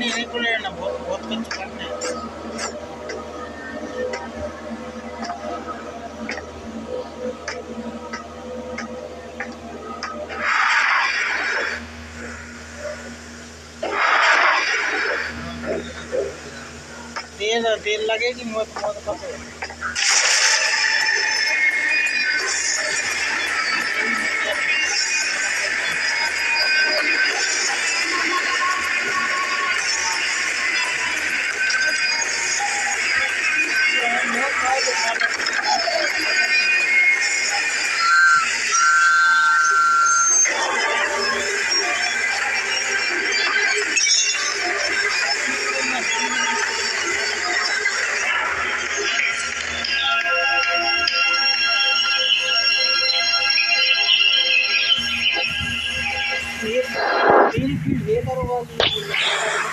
पानी नहीं खुले ना बहुत बहुत कुछ करना तेल लगेगी मौत मौत फंसे तेल तेल की लेकर वो